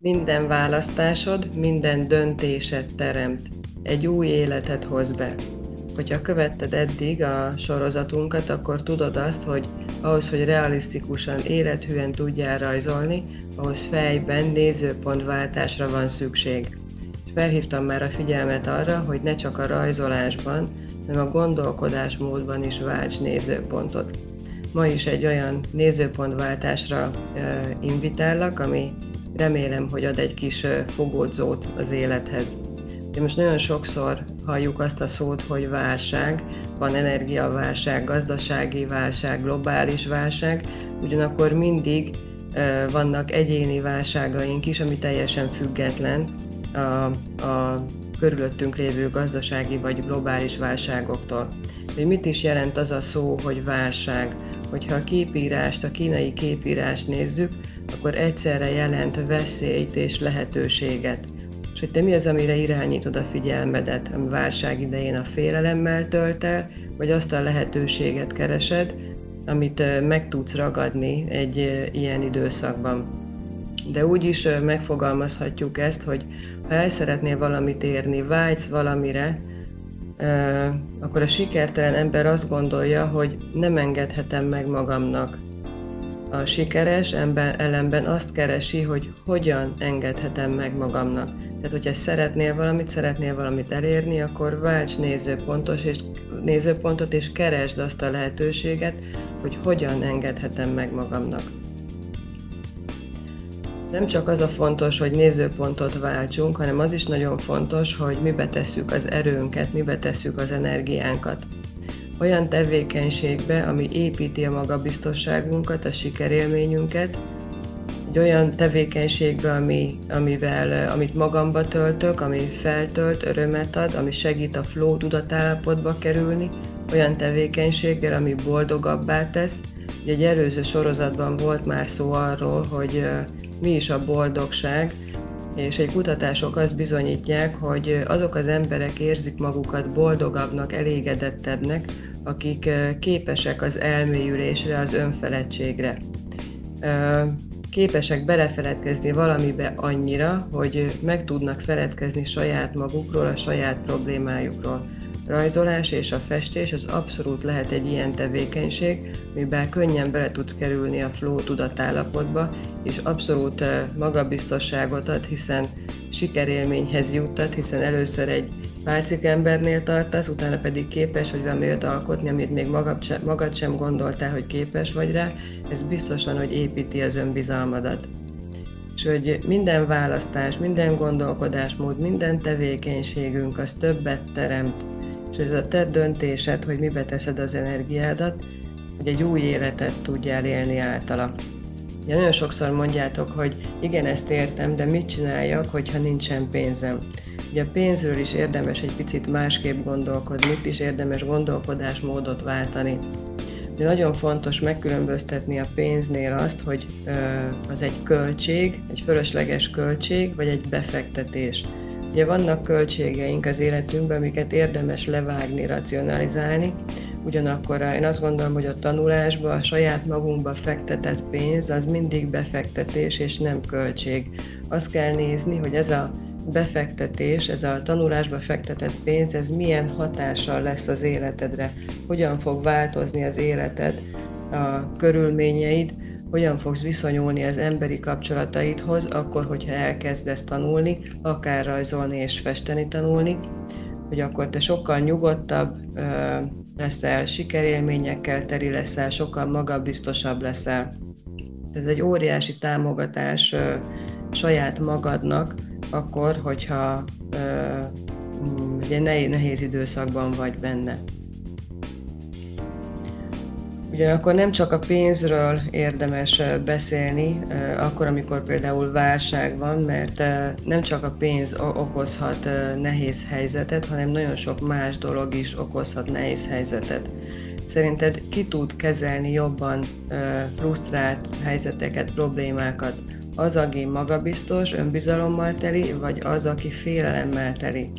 Minden választásod, minden döntésed teremt. Egy új életet hoz be. Hogyha követted eddig a sorozatunkat, akkor tudod azt, hogy ahhoz, hogy realisztikusan, élethűen tudjál rajzolni, ahhoz fejben nézőpontváltásra van szükség. És felhívtam már a figyelmet arra, hogy ne csak a rajzolásban, hanem a gondolkodásmódban is válts nézőpontot. Ma is egy olyan nézőpontváltásra invitállak, ami remélem, hogy ad egy kis fogódzót az élethez. De most nagyon sokszor halljuk azt a szót, hogy válság, van energiaválság, gazdasági válság, globális válság, ugyanakkor mindig vannak egyéni válságaink is, ami teljesen független a, a körülöttünk lévő gazdasági vagy globális válságoktól. Hogy mit is jelent az a szó, hogy válság? Hogyha a képírást, a kínai képírást nézzük, akkor egyszerre jelent veszélyt és lehetőséget. És hogy te mi az, amire irányítod a figyelmedet, ami válság idején a félelemmel tölt el, vagy azt a lehetőséget keresed, amit meg tudsz ragadni egy ilyen időszakban. De úgy is megfogalmazhatjuk ezt, hogy ha el szeretnél valamit érni, vágysz valamire, akkor a sikertelen ember azt gondolja, hogy nem engedhetem meg magamnak. A sikeres ember ellenben azt keresi, hogy hogyan engedhetem meg magamnak. Tehát, hogyha szeretnél valamit, szeretnél valamit elérni, akkor válts nézőpontos és, nézőpontot, és keresd azt a lehetőséget, hogy hogyan engedhetem meg magamnak. Nem csak az a fontos, hogy nézőpontot váltsunk, hanem az is nagyon fontos, hogy mibe tesszük az erőnket, mibe tesszük az energiánkat. Olyan tevékenységbe, ami építi a magabiztosságunkat, a sikerélményünket, egy olyan tevékenységbe, ami, amivel, amit magamba töltök, ami feltölt, örömet ad, ami segít a flow tudatállapotba kerülni, olyan tevékenységgel, ami boldogabbá tesz. Ugye egy előző sorozatban volt már szó arról, hogy mi is a boldogság, és egy kutatások azt bizonyítják, hogy azok az emberek érzik magukat boldogabbnak, elégedettebbnek, akik képesek az elmélyülésre, az önfeledtségre. Képesek belefeledkezni valamibe annyira, hogy meg tudnak feledkezni saját magukról, a saját problémájukról rajzolás és a festés az abszolút lehet egy ilyen tevékenység, miben könnyen bele tudsz kerülni a flow tudatállapotba, és abszolút magabiztosságot ad, hiszen sikerélményhez juttat, hiszen először egy pálcik embernél tartasz, utána pedig képes vagy valami olyat alkotni, amit még magad sem, magad sem gondoltál, hogy képes vagy rá, ez biztosan, hogy építi az önbizalmadat. És hogy minden választás, minden gondolkodásmód, minden tevékenységünk az többet teremt, és ez a te döntésed, hogy mibe teszed az energiádat, hogy egy új életet tudjál élni általa. Ja, nagyon sokszor mondjátok, hogy igen, ezt értem, de mit csináljak, hogyha nincsen pénzem? Ugye a pénzről is érdemes egy picit másképp gondolkodni, itt is érdemes gondolkodásmódot váltani. De nagyon fontos megkülönböztetni a pénznél azt, hogy az egy költség, egy fölösleges költség, vagy egy befektetés. Ugye vannak költségeink az életünkben, amiket érdemes levágni, racionalizálni, ugyanakkor én azt gondolom, hogy a tanulásba, a saját magunkba fektetett pénz az mindig befektetés és nem költség. Azt kell nézni, hogy ez a befektetés, ez a tanulásba fektetett pénz, ez milyen hatással lesz az életedre, hogyan fog változni az életed, a körülményeid, hogyan fogsz viszonyulni az emberi kapcsolataidhoz, akkor, hogyha elkezdesz tanulni, akár rajzolni és festeni tanulni, hogy akkor te sokkal nyugodtabb leszel, sikerélményekkel teri leszel, sokkal magabiztosabb leszel. Ez egy óriási támogatás saját magadnak, akkor, hogyha ugye nehéz időszakban vagy benne. Ugyanakkor nem csak a pénzről érdemes beszélni, akkor, amikor például válság van, mert nem csak a pénz okozhat nehéz helyzetet, hanem nagyon sok más dolog is okozhat nehéz helyzetet. Szerinted ki tud kezelni jobban frusztrált helyzeteket, problémákat? Az, aki magabiztos, önbizalommal teli, vagy az, aki félelemmel teli?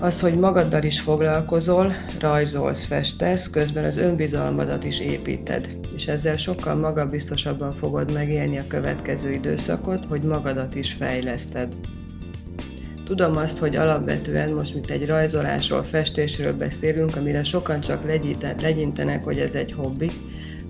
Az, hogy magaddal is foglalkozol, rajzolsz, festesz, közben az önbizalmadat is építed, és ezzel sokkal magabiztosabban fogod megélni a következő időszakot, hogy magadat is fejleszted. Tudom azt, hogy alapvetően most, mint egy rajzolásról, festésről beszélünk, amire sokan csak legyintenek, hogy ez egy hobbi,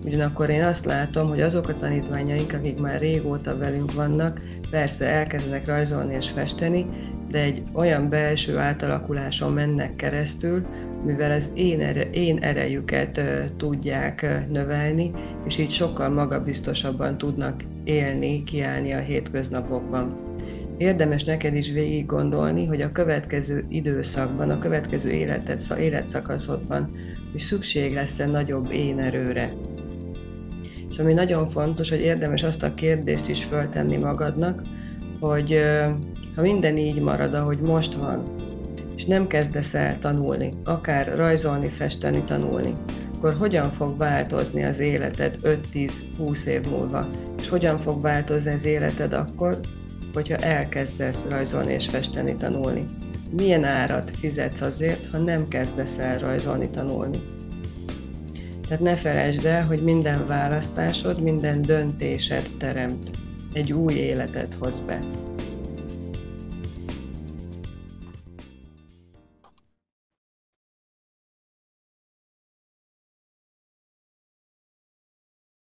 Ugyanakkor én azt látom, hogy azok a tanítványaink, akik már régóta velünk vannak, persze elkezdenek rajzolni és festeni, de egy olyan belső átalakuláson mennek keresztül, mivel az én, ere, én erejüket tudják növelni, és így sokkal magabiztosabban tudnak élni, kiállni a hétköznapokban. Érdemes neked is végig gondolni, hogy a következő időszakban, a következő életed, életszakaszodban hogy szükség lesz-e nagyobb én erőre. És ami nagyon fontos, hogy érdemes azt a kérdést is föltenni magadnak, hogy ha minden így marad, ahogy most van, és nem kezdesz el tanulni, akár rajzolni, festeni, tanulni, akkor hogyan fog változni az életed 5-10-20 év múlva? És hogyan fog változni az életed akkor, hogyha elkezdesz rajzolni és festeni, tanulni? Milyen árat fizetsz azért, ha nem kezdesz el rajzolni, tanulni? Tehát ne felejtsd el, hogy minden választásod, minden döntésed teremt, egy új életet hoz be.